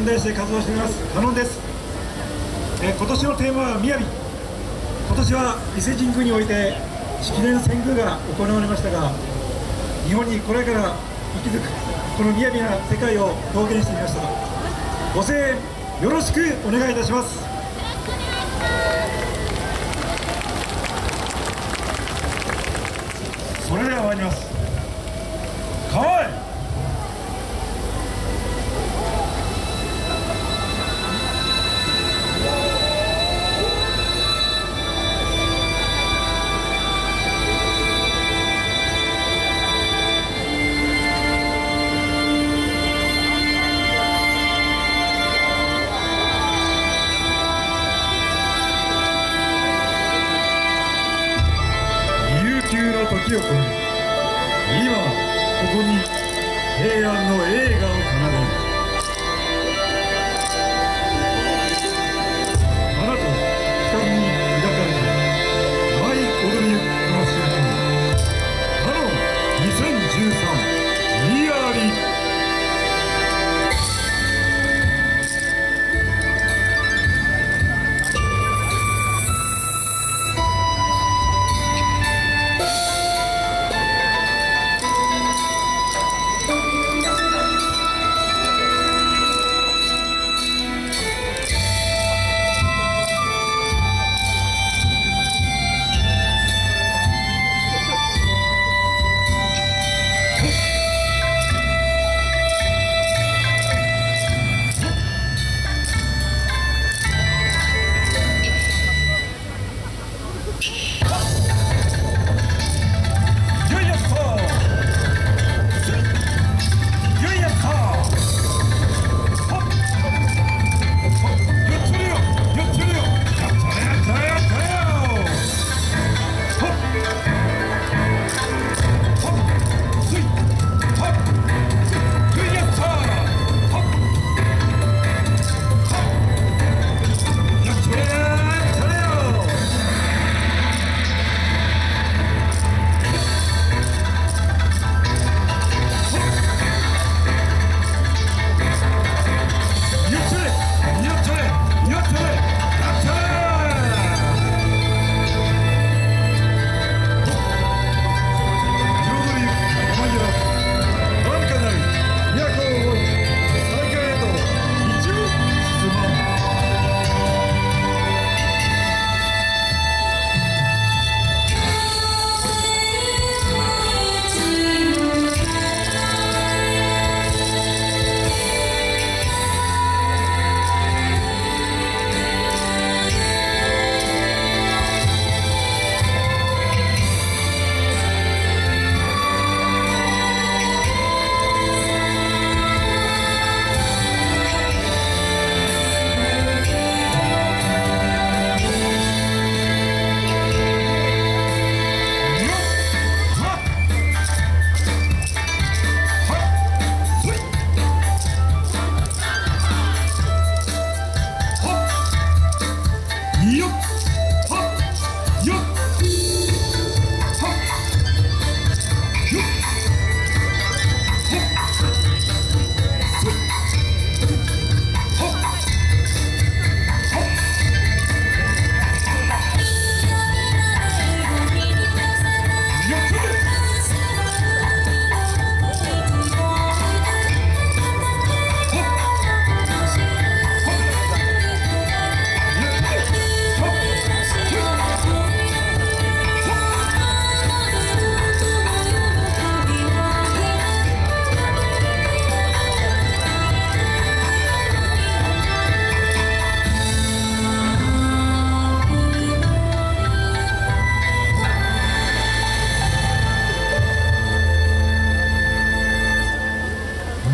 仙台市で活動しています。加納です、えー今年のテーマは「みやび」今年は伊勢神宮において式年遷宮が行われましたが日本にこれから息づくこのみやびな世界を表現してみました。ご声援よろしくお願いいたします。それでは参ります。時を超え今ここに平安の栄華を奏でる。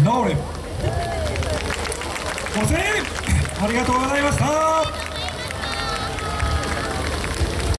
ノーレご声援ありがとうございました。